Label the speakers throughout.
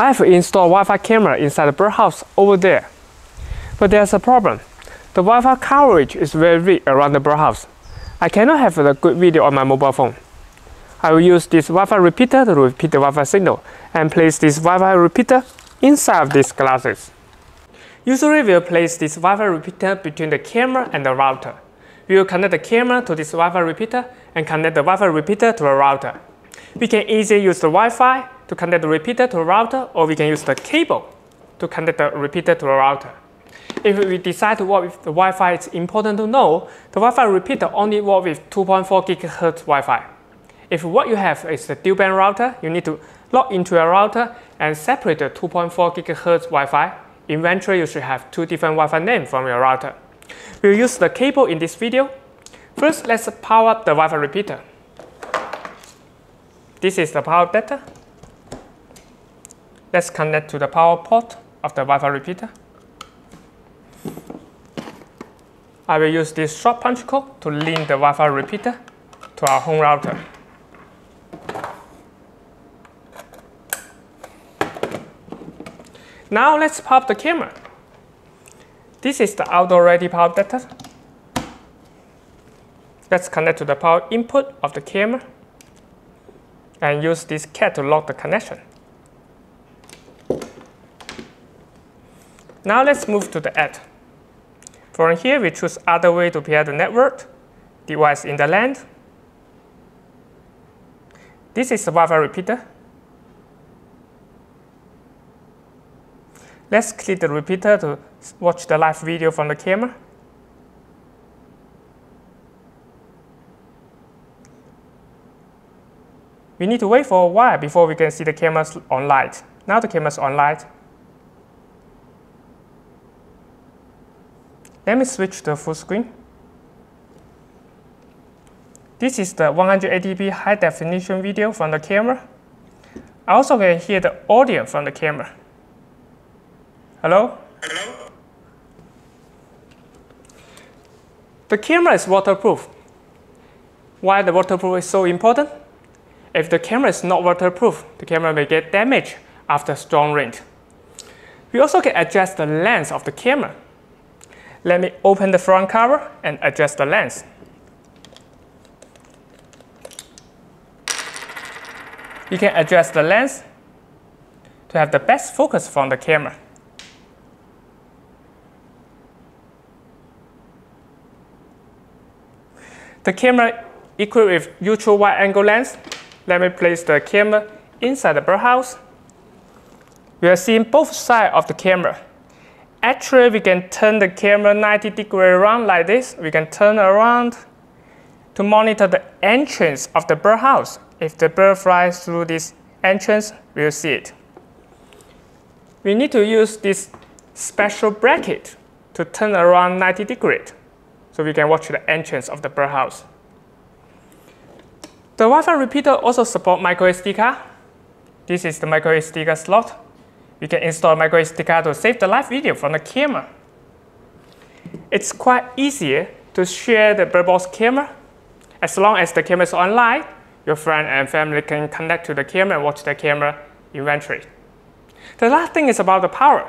Speaker 1: I have installed Wi-Fi camera inside the birdhouse over there. But there's a problem. The Wi-Fi coverage is very weak around the birdhouse. I cannot have a good video on my mobile phone. I will use this Wi-Fi repeater to repeat the Wi-Fi signal and place this Wi-Fi repeater inside of these glasses. Usually we'll place this Wi-Fi repeater between the camera and the router. We will connect the camera to this Wi-Fi repeater and connect the Wi-Fi repeater to a router. We can easily use the Wi-Fi to connect the repeater to a router or we can use the cable to connect the repeater to a router. If we decide to work with the Wi-Fi, it's important to know the Wi-Fi repeater only works with 2.4 GHz Wi-Fi. If what you have is a dual band router, you need to log into a router and separate the 2.4 GHz Wi-Fi. Eventually, you should have two different Wi-Fi names from your router. We'll use the cable in this video. First, let's power up the Wi-Fi repeater. This is the power adapter. Let's connect to the power port of the Wi-Fi repeater. I will use this short punch code to link the Wi-Fi repeater to our home router. Now let's up the camera. This is the outdoor ready power adapter. Let's connect to the power input of the camera and use this cat to lock the connection. Now let's move to the add. From here, we choose other way to pair the network, device in the LAN. This is the Wi-Fi repeater. Let's click the repeater to watch the live video from the camera. We need to wait for a while before we can see the cameras on light. Now the camera's on light. Let me switch to full screen. This is the 180p high definition video from the camera. I also can hear the audio from the camera. Hello? Hello? The camera is waterproof. Why the waterproof is so important? If the camera is not waterproof, the camera may get damaged after strong rain. We also can adjust the lens of the camera. Let me open the front cover and adjust the lens. You can adjust the lens to have the best focus from the camera. The camera equipped with ultra wide angle lens let me place the camera inside the birdhouse. We are seeing both sides of the camera. Actually, we can turn the camera 90 degree around like this. We can turn around to monitor the entrance of the birdhouse. If the bird flies through this entrance, we'll see it. We need to use this special bracket to turn around 90 degrees so we can watch the entrance of the birdhouse. The Wi-Fi repeater also supports micro SD card. This is the micro SD card slot. You can install micro SD card to save the live video from the camera. It's quite easier to share the BirdBox camera. As long as the camera is online, your friend and family can connect to the camera and watch the camera inventory. The last thing is about the power.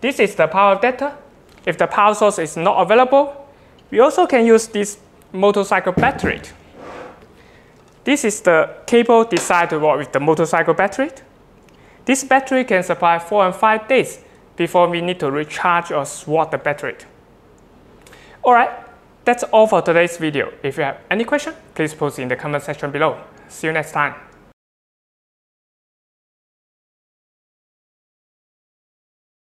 Speaker 1: This is the power data. If the power source is not available, we also can use this motorcycle battery. This is the cable designed to work with the motorcycle battery. This battery can supply 4 and 5 days before we need to recharge or swap the battery. Alright, that's all for today's video. If you have any question, please post in the comment section below. See you next time.